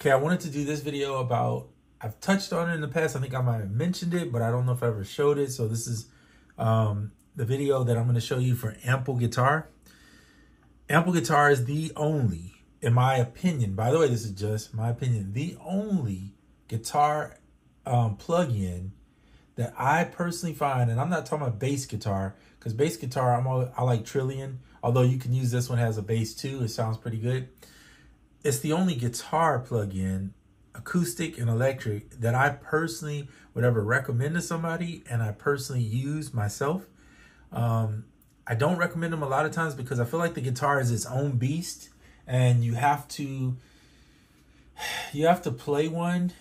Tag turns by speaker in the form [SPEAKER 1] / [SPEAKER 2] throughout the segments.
[SPEAKER 1] Okay, I wanted to do this video about, I've touched on it in the past. I think I might have mentioned it, but I don't know if I ever showed it. So this is um, the video that I'm going to show you for Ample Guitar. Ample Guitar is the only, in my opinion, by the way, this is just my opinion, the only guitar um, plug-in that I personally find, and I'm not talking about bass guitar, because bass guitar, I'm all, I like Trilian, although you can use this one as a bass too. It sounds pretty good it's the only guitar plug-in, acoustic and electric, that I personally would ever recommend to somebody and I personally use myself. Um, I don't recommend them a lot of times because I feel like the guitar is its own beast and you have to you have to play one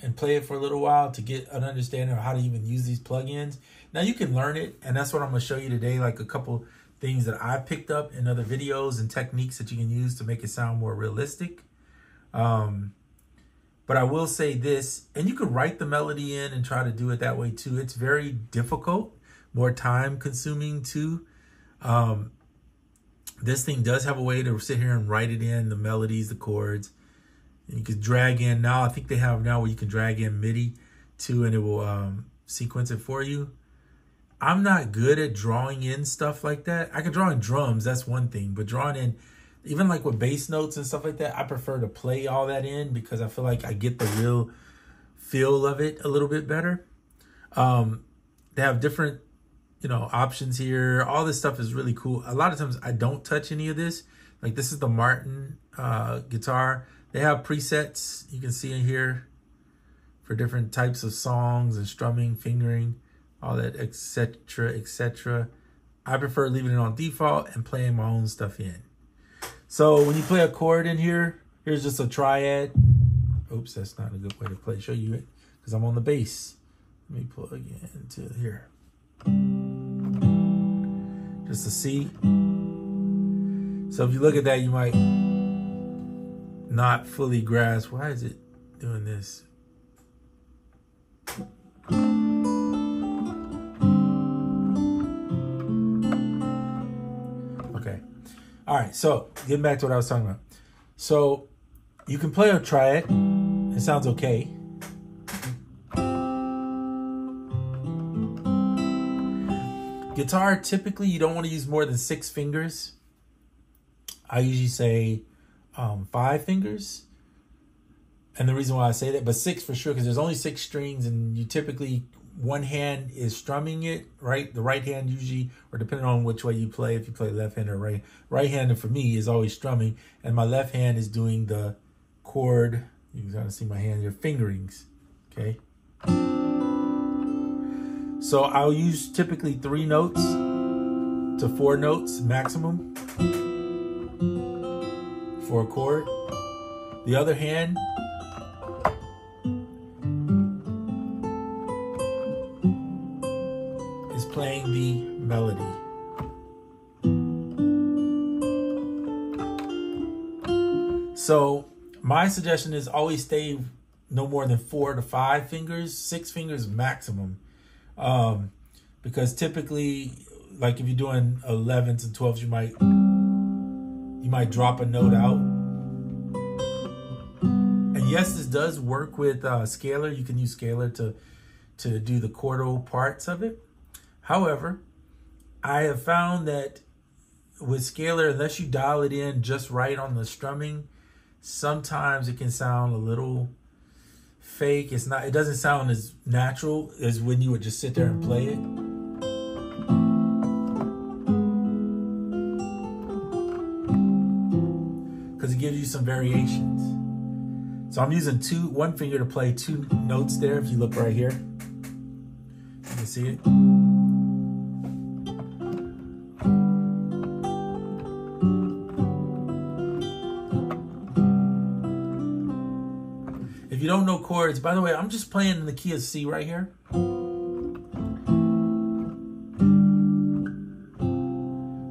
[SPEAKER 1] and play it for a little while to get an understanding of how to even use these plugins. Now you can learn it, and that's what I'm gonna show you today, like a couple things that I picked up in other videos and techniques that you can use to make it sound more realistic. Um, but I will say this, and you can write the melody in and try to do it that way too. It's very difficult, more time consuming too. Um, this thing does have a way to sit here and write it in, the melodies, the chords. And you can drag in now, I think they have now where you can drag in MIDI too, and it will um, sequence it for you. I'm not good at drawing in stuff like that. I can draw in drums, that's one thing, but drawing in even like with bass notes and stuff like that, I prefer to play all that in because I feel like I get the real feel of it a little bit better. Um, they have different, you know, options here. All this stuff is really cool. A lot of times I don't touch any of this. Like this is the Martin uh, guitar. They have presets you can see in here for different types of songs and strumming, fingering all that, etc., etc. I prefer leaving it on default and playing my own stuff in. So when you play a chord in here, here's just a triad. Oops, that's not a good way to play. Show you it because I'm on the bass. Let me plug into here. Just a C. So if you look at that, you might not fully grasp. Why is it doing this? All right, so getting back to what I was talking about. So you can play a triad. It It sounds okay. Guitar, typically you don't want to use more than six fingers. I usually say um, five fingers. And the reason why I say that, but six for sure, because there's only six strings and you typically one hand is strumming it, right? The right hand usually, or depending on which way you play, if you play left hand or right, right hand for me is always strumming, and my left hand is doing the chord. You can kind of see my hand, your fingerings, okay? So I'll use typically three notes to four notes maximum for a chord. The other hand the melody. So my suggestion is always stay no more than four to five fingers, six fingers maximum. Um, because typically, like if you're doing 11s and 12s, you might you might drop a note out. And yes, this does work with uh, Scaler. You can use Scaler to to do the chordal parts of it. However, I have found that with Scaler, unless you dial it in just right on the strumming, sometimes it can sound a little fake. It's not. It doesn't sound as natural as when you would just sit there and play it. Because it gives you some variations. So I'm using two, one finger to play two notes there. If you look right here, you can see it. Don't know chords, by the way, I'm just playing in the key of C right here.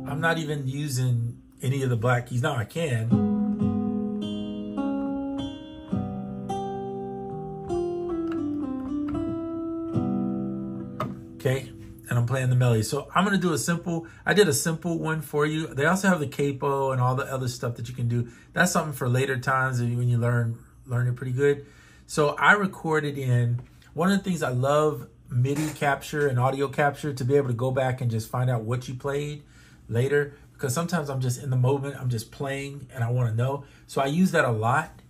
[SPEAKER 1] I'm not even using any of the black keys. Now I can. Okay, and I'm playing the melody. So I'm gonna do a simple, I did a simple one for you. They also have the capo and all the other stuff that you can do. That's something for later times when you learn learn it pretty good. So I recorded in one of the things I love MIDI capture and audio capture to be able to go back and just find out what you played later because sometimes I'm just in the moment, I'm just playing and I want to know. So I use that a lot.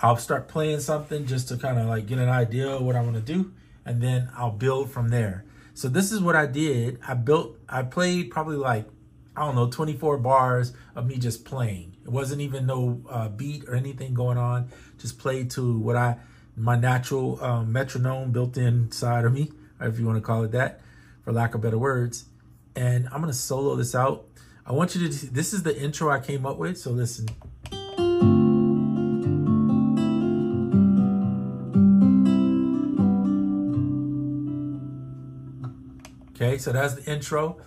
[SPEAKER 1] I'll start playing something just to kind of like get an idea of what I want to do and then I'll build from there. So this is what I did. I built, I played probably like, I don't know, 24 bars of me just playing. It wasn't even no uh, beat or anything going on. Just played to what I, my natural um, metronome built inside of me, if you want to call it that, for lack of better words. And I'm going to solo this out. I want you to, this is the intro I came up with. So listen. Okay, so that's the intro.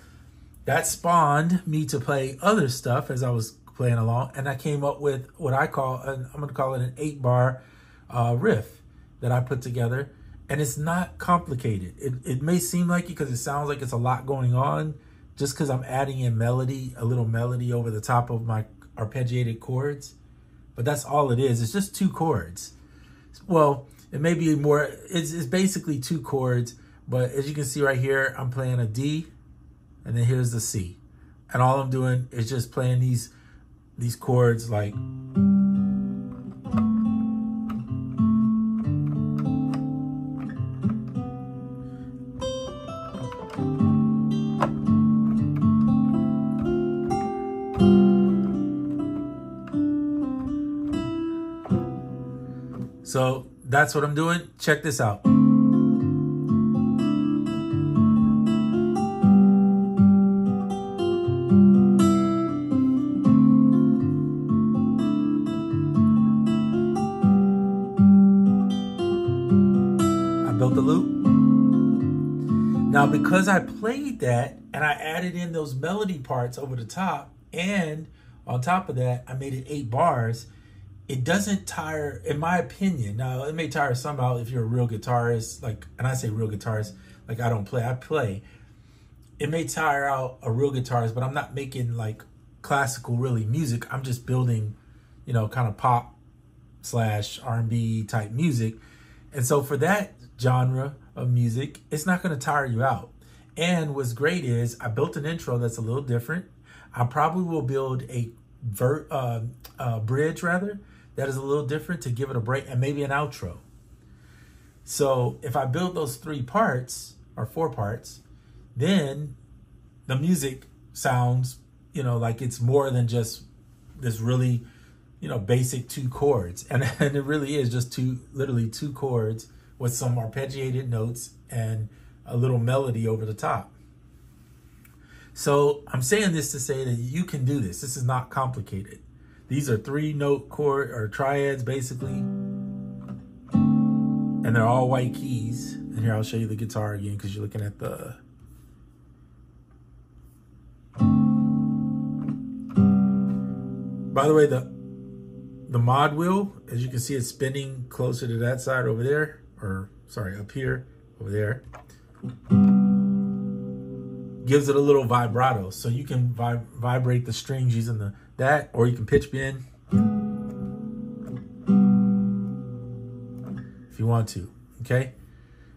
[SPEAKER 1] That spawned me to play other stuff as I was playing along, and I came up with what I call, an, I'm going to call it an eight bar uh, riff that I put together. And it's not complicated. It, it may seem like it because it sounds like it's a lot going on, just because I'm adding in melody, a little melody over the top of my arpeggiated chords. But that's all it is. It's just two chords. Well, it may be more, it's, it's basically two chords but as you can see right here, I'm playing a D and then here's the C. And all I'm doing is just playing these these chords like So that's what I'm doing. Check this out. I built the loop. Now, because I played that and I added in those melody parts over the top, and on top of that, I made it eight bars, it doesn't tire, in my opinion. Now, it may tire some out if you're a real guitarist, like, and I say real guitarist, like I don't play, I play. It may tire out a real guitarist, but I'm not making like classical really music. I'm just building, you know, kind of pop slash R&B type music. And so for that genre, of music, it's not going to tire you out. And what's great is I built an intro that's a little different. I probably will build a uh, uh, bridge rather that is a little different to give it a break and maybe an outro. So if I build those three parts or four parts, then the music sounds, you know, like it's more than just this really, you know, basic two chords. And, and it really is just two, literally two chords with some arpeggiated notes and a little melody over the top. So I'm saying this to say that you can do this. This is not complicated. These are three note chord or triads basically. And they're all white keys. And here I'll show you the guitar again because you're looking at the By the way, the the mod wheel, as you can see, it's spinning closer to that side over there or sorry, up here, over there, gives it a little vibrato. So you can vib vibrate the strings using the that, or you can pitch bend if you want to, okay?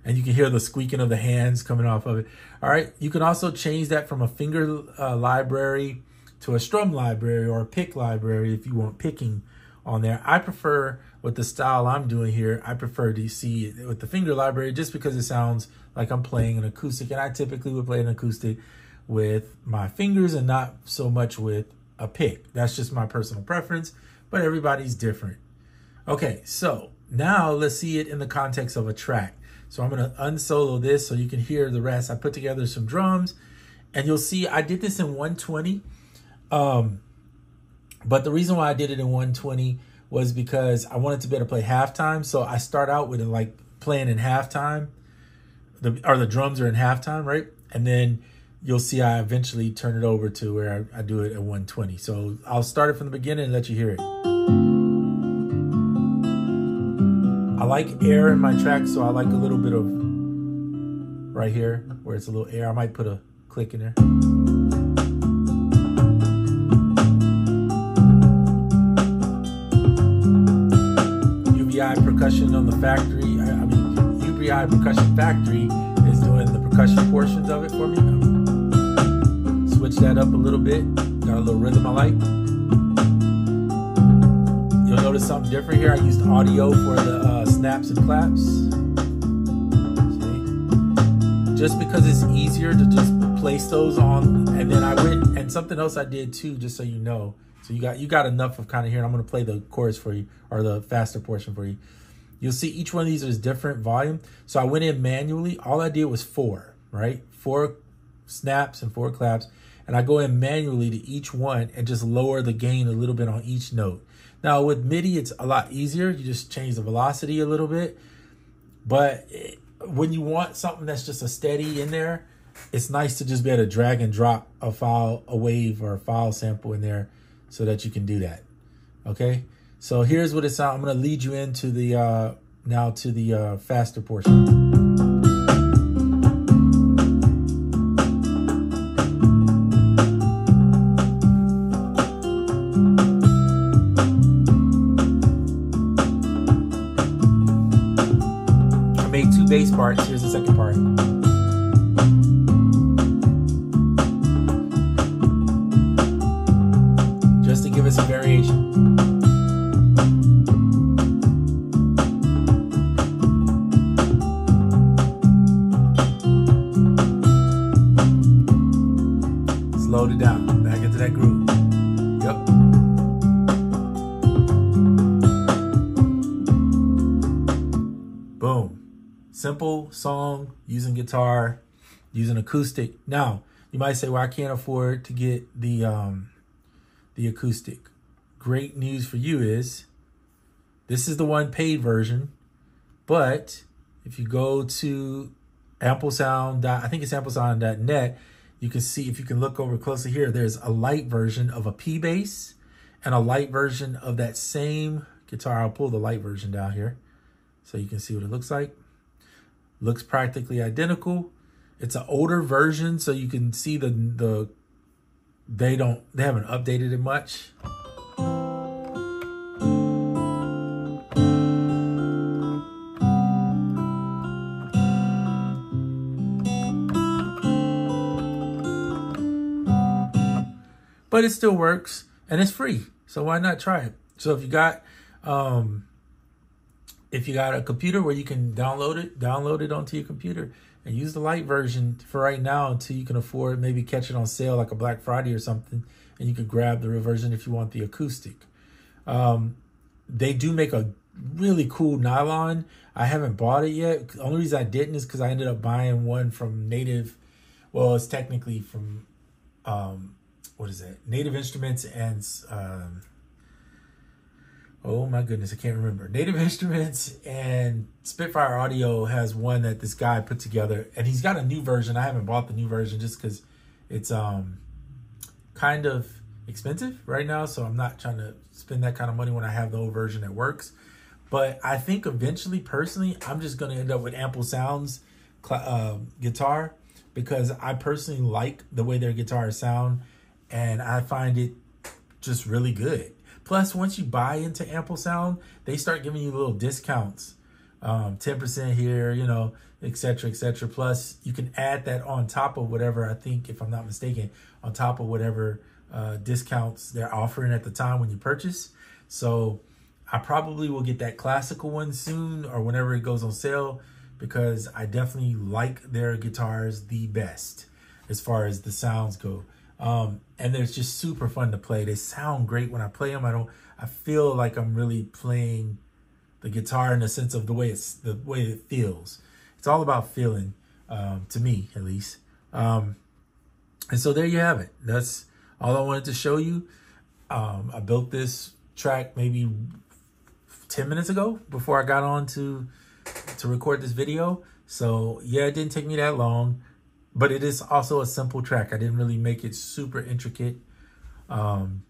[SPEAKER 1] And you can hear the squeaking of the hands coming off of it. All right, you can also change that from a finger uh, library to a strum library or a pick library if you want picking on there. I prefer with the style I'm doing here, I prefer to see it with the finger library just because it sounds like I'm playing an acoustic. And I typically would play an acoustic with my fingers and not so much with a pick. That's just my personal preference, but everybody's different. Okay, so now let's see it in the context of a track. So I'm going to unsolo this so you can hear the rest. I put together some drums and you'll see I did this in 120. Um, but the reason why I did it in 120 was because I wanted to be able to play halftime. So I start out with it like playing in halftime. The or the drums are in halftime, right? And then you'll see I eventually turn it over to where I, I do it at 120. So I'll start it from the beginning and let you hear it. I like air in my track, so I like a little bit of right here where it's a little air. I might put a click in there. UBI Percussion on the factory. I, I mean, UBI Percussion Factory is doing the percussion portions of it for me. Switch that up a little bit. Got a little rhythm I like. You'll notice something different here. I used audio for the uh, snaps and claps. See? Just because it's easier to just place those on, and then I went and something else I did too, just so you know. So you got you got enough of kind of here. I'm going to play the chorus for you or the faster portion for you. You'll see each one of these is different volume. So I went in manually. All I did was four, right? Four snaps and four claps. And I go in manually to each one and just lower the gain a little bit on each note. Now with MIDI, it's a lot easier. You just change the velocity a little bit. But when you want something that's just a steady in there, it's nice to just be able to drag and drop a file, a wave or a file sample in there so that you can do that. Okay. So here's what it sounds. I'm going to lead you into the, uh, now to the uh, faster portion. Made two bass parts. Here's the second part. Using acoustic. Now, you might say, well, I can't afford to get the um, the acoustic. Great news for you is this is the one paid version, but if you go to amplesound, I think it's amplesound.net, you can see if you can look over closely here, there's a light version of a P bass and a light version of that same guitar. I'll pull the light version down here so you can see what it looks like. Looks practically identical. It's an older version, so you can see the the they don't they haven't updated it much. But it still works and it's free. So why not try it? So if you got um if you got a computer where you can download it, download it onto your computer and use the light version for right now until you can afford maybe catch it on sale like a Black Friday or something, and you can grab the real version if you want the acoustic. Um, they do make a really cool nylon. I haven't bought it yet. The only reason I didn't is because I ended up buying one from Native. Well, it's technically from um, what is it? Native Instruments and um, oh my goodness, I can't remember. Native Instruments and Spitfire Audio has one that this guy put together, and he's got a new version. I haven't bought the new version just because it's um kind of expensive right now, so I'm not trying to spend that kind of money when I have the old version that works. But I think eventually, personally, I'm just going to end up with Ample Sounds uh, guitar because I personally like the way their guitars sound, and I find it just really good. Plus, once you buy into Ample Sound, they start giving you little discounts. Um, 10% here, you know, etc., etc. Plus, you can add that on top of whatever, I think, if I'm not mistaken, on top of whatever uh, discounts they're offering at the time when you purchase. So I probably will get that classical one soon or whenever it goes on sale because I definitely like their guitars the best as far as the sounds go. Um, and they're just super fun to play. They sound great when I play them. I don't. I feel like I'm really playing the guitar in the sense of the way it's the way it feels. It's all about feeling, um, to me at least. Um, and so there you have it. That's all I wanted to show you. Um, I built this track maybe 10 minutes ago before I got on to to record this video. So yeah, it didn't take me that long but it is also a simple track. I didn't really make it super intricate. Um,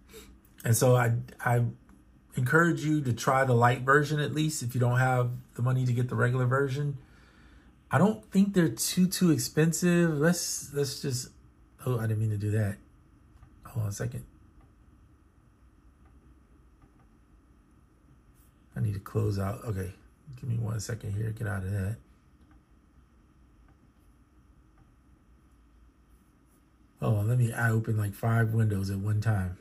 [SPEAKER 1] and so I, I encourage you to try the light version at least if you don't have the money to get the regular version. I don't think they're too, too expensive. Let's, let's just, oh, I didn't mean to do that. Hold on a second. I need to close out. Okay, give me one second here. Get out of that. Oh, let me, I open like five windows at one time.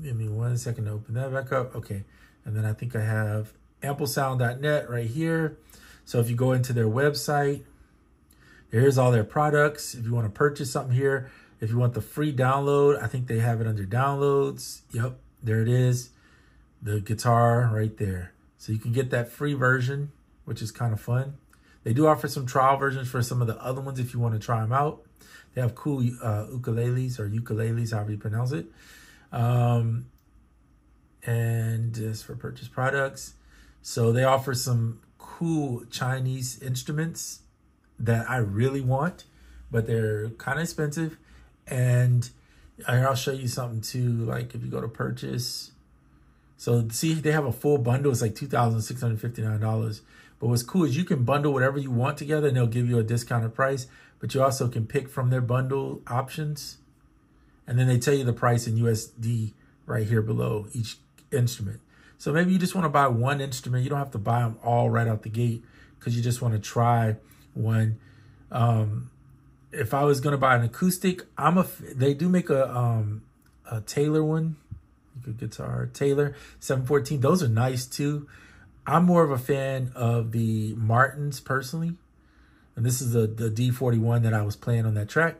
[SPEAKER 1] Give me one second to open that back up. Okay. And then I think I have amplesound.net right here. So if you go into their website, here's all their products. If you want to purchase something here, if you want the free download, I think they have it under downloads. Yep, there it is. The guitar right there. So you can get that free version, which is kind of fun. They do offer some trial versions for some of the other ones if you want to try them out. They have cool uh, ukuleles or ukuleles, however you pronounce it. Um, and just for purchase products. So they offer some cool Chinese instruments that I really want, but they're kind of expensive. And I'll show you something too. Like if you go to purchase, so see, they have a full bundle. It's like two thousand six hundred fifty nine dollars. But what's cool is you can bundle whatever you want together, and they'll give you a discounted price. But you also can pick from their bundle options, and then they tell you the price in USD right here below each instrument. So maybe you just want to buy one instrument. You don't have to buy them all right out the gate because you just want to try one. Um, if I was going to buy an acoustic, I'm a. They do make a um, a Taylor one, good guitar Taylor 714. Those are nice too. I'm more of a fan of the Martins personally, and this is the the D41 that I was playing on that track.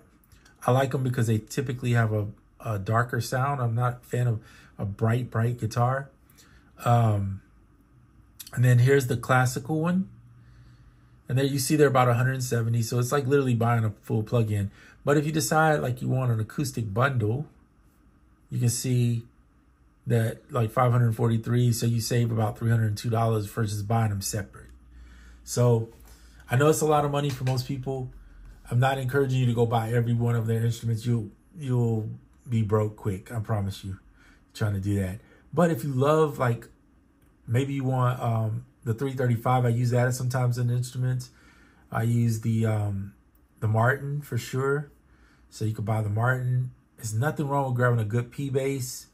[SPEAKER 1] I like them because they typically have a, a darker sound. I'm not a fan of a bright, bright guitar. Um, and then here's the classical one. And there you see they're about 170. So it's like literally buying a full plug-in. But if you decide like you want an acoustic bundle, you can see that like 543. So you save about $302 versus buying them separate. So I know it's a lot of money for most people. I'm not encouraging you to go buy every one of their instruments. You'll you'll be broke quick. I promise you. Trying to do that. But if you love like maybe you want um the 335, I use that sometimes in instruments. I use the um the Martin for sure. So you could buy the Martin. There's nothing wrong with grabbing a good P bass.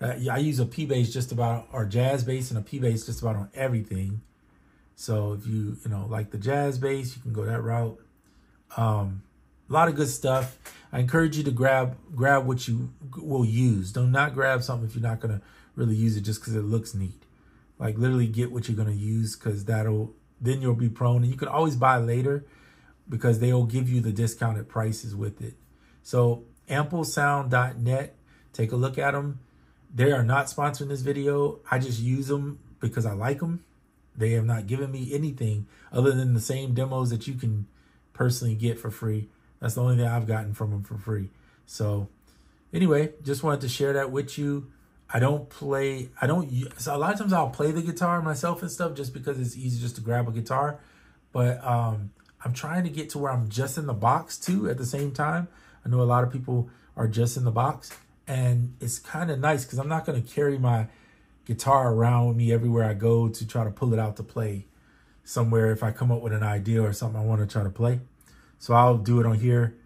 [SPEAKER 1] Uh, I use a P bass just about or jazz bass and a P bass just about on everything. So if you you know like the jazz bass, you can go that route. Um, a lot of good stuff. I encourage you to grab grab what you will use. Do not not grab something if you're not gonna really use it just because it looks neat. Like literally get what you're gonna use because that'll then you'll be prone and you can always buy later because they'll give you the discounted prices with it. So amplesound.net, take a look at them. They are not sponsoring this video. I just use them because I like them. They have not given me anything other than the same demos that you can personally get for free. That's the only thing I've gotten from them for free. So anyway, just wanted to share that with you. I don't play, I don't, so a lot of times I'll play the guitar myself and stuff just because it's easy just to grab a guitar. But um, I'm trying to get to where I'm just in the box too at the same time. I know a lot of people are just in the box and it's kind of nice because I'm not going to carry my guitar around with me everywhere I go to try to pull it out to play somewhere if I come up with an idea or something I want to try to play. So I'll do it on here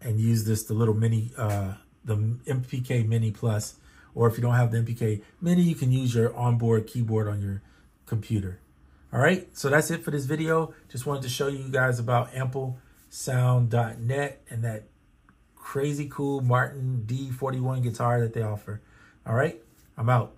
[SPEAKER 1] and use this, the little mini, uh, the MPK Mini Plus. Or if you don't have the MPK Mini, you can use your onboard keyboard on your computer. All right, so that's it for this video. Just wanted to show you guys about amplesound.net and that crazy cool Martin D41 guitar that they offer. All right, I'm out.